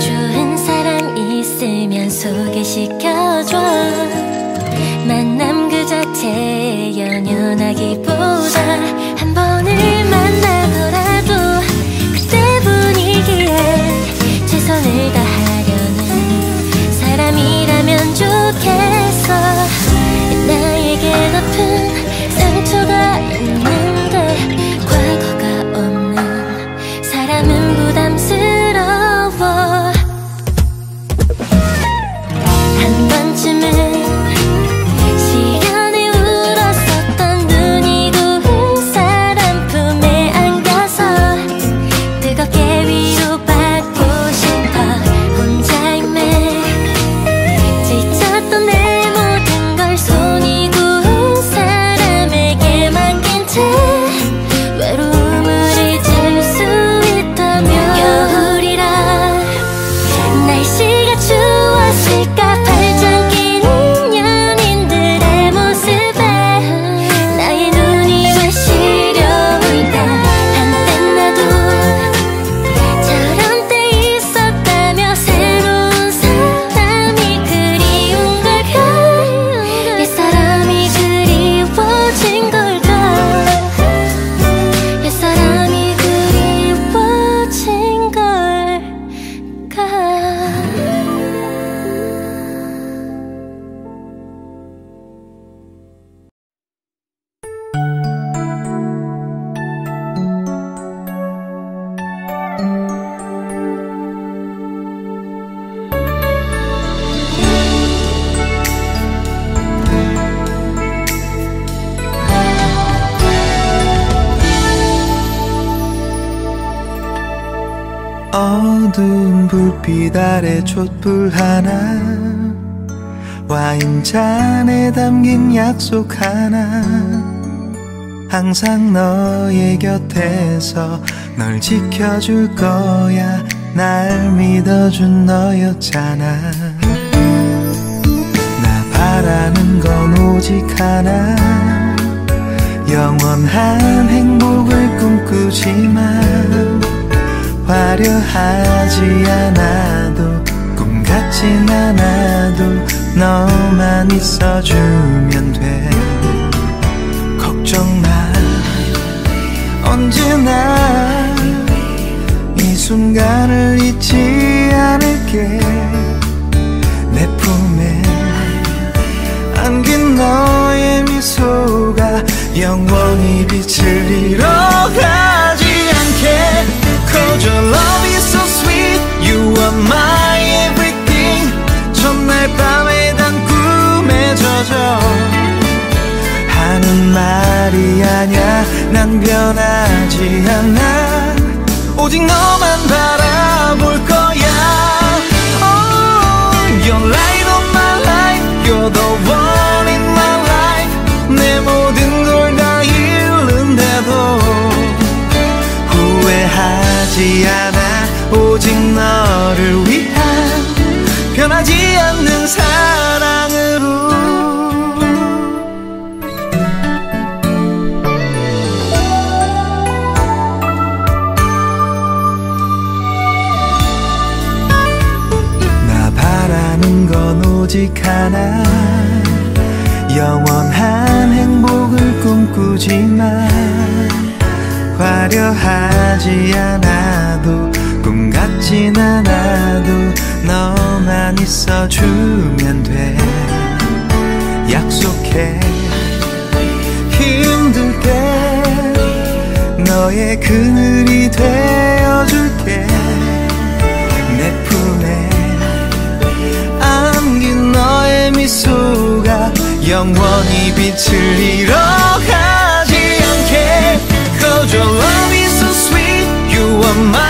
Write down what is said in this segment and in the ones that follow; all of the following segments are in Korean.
좋은 사람 있으면 소개시켜줘. 만남 그 자체에 연연하기보다 한 번을 만나더라도 그때 분위기에 최선을 다하려는 사람이라면 좋겠어. 어두운 불빛 아래 촛불 하나 와인잔에 담긴 약속 하나. 항상 너의 곁에서 널 지켜줄 거야. 날 믿어준 너였잖아. 나 바라는 건 오직 하나. 영원한 행복을 꿈꾸지만 화려하지 않아도 꿈 같진 않아도 너만 있어주면 돼. 걱정 마. 언제나 이 순간을 잊지 않을게. 내 품에 안긴 너의 미소가 영원히 빛을 잃어가지 않게 Cause your love is so sweet You are my everything 첫날 밤에 단 꿈에 젖어 하는 말이 아냐 난 변하지 않아 오직 너만 바라볼 거야 oh, You're light 후회하지 않아. 오직 너를 위한 변하지 않는 사랑으 너만 있어주면 돼. 약속해. 힘들게 너의 그늘이 되어줄게. 내 품에 안긴 너의 미소가 영원히 빛을 잃어가지 않게. Cause your love is so sweet. You are my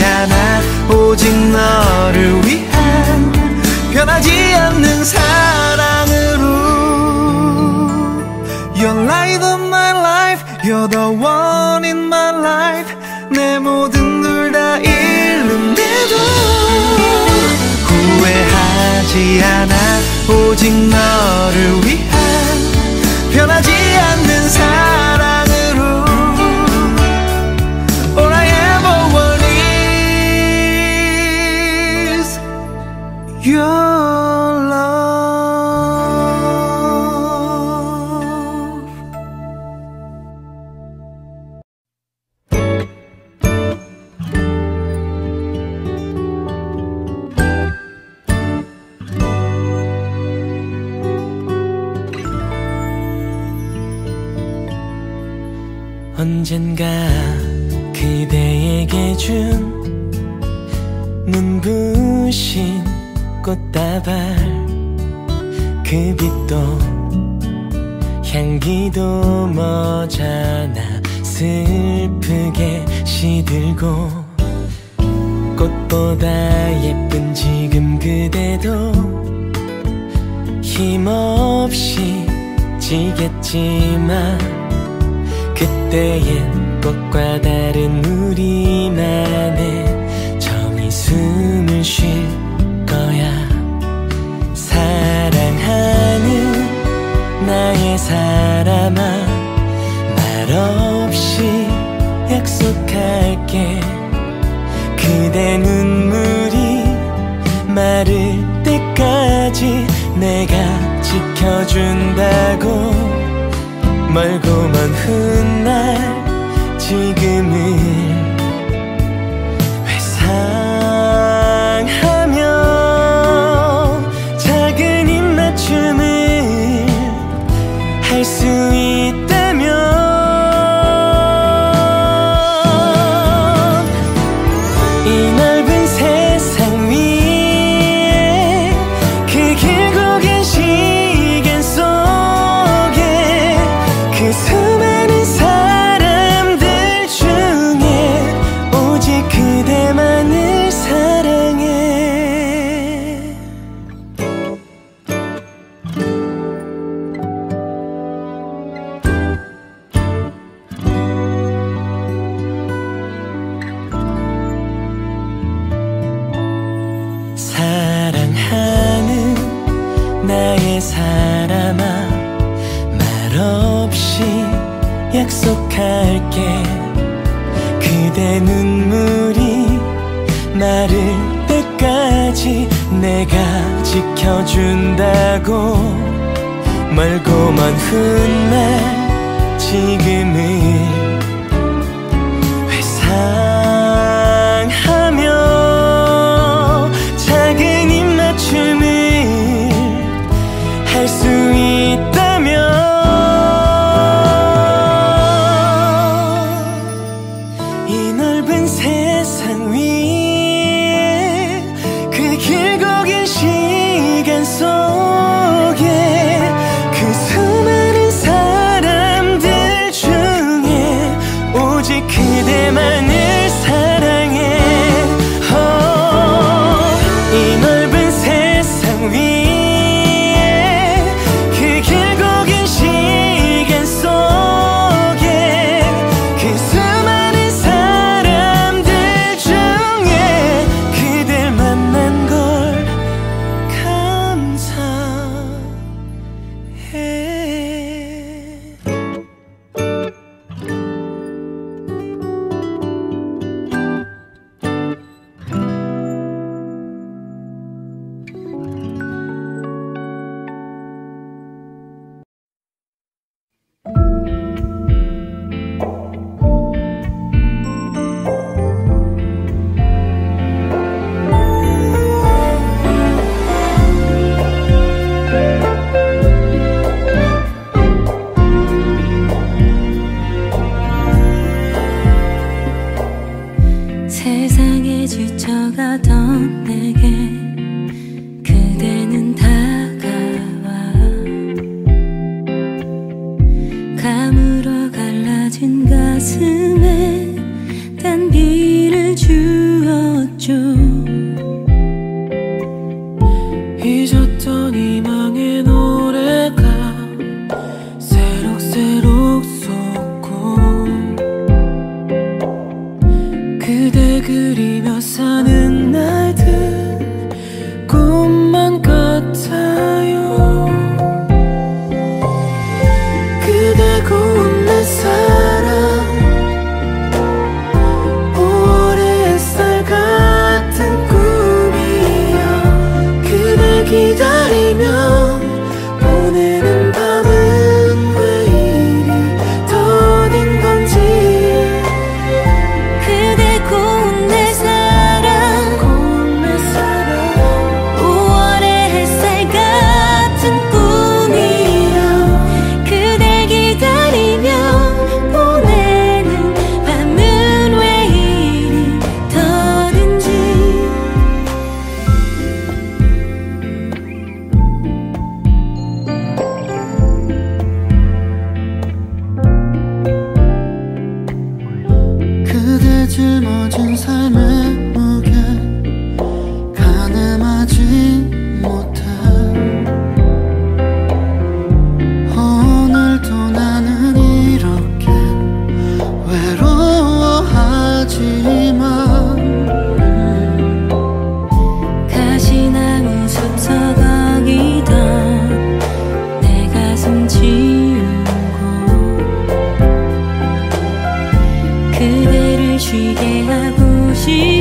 변하지 않아. 오직 너를 위한 변하지 않는 사랑으로 You're light of my life You're the one in my life. 내 모든 걸 다 잃는데도 후회하지 않아. 오직 너를 위한 언젠가 그대에게 준 눈부신 꽃다발 그 빛도 향기도 머잖아 슬프게 시들고 꽃보다 예쁜 지금 그대도 힘없이 지겠지만 그때엔 꽃과 다른 우리만의 정이 숨을 쉴 거야. 사랑하는 나의 사람아 말없이 약속할게. 그대 눈물이 마를 때까지 내가 지켜준다고 먼 훗날 지금을 약속할게. 그대 눈물이 마를 때까지 내가 지켜준다고 멀고 먼 훗날 지금을 갈라진 가슴에 단비를 주었죠 그대를 쉬게 하고 싶어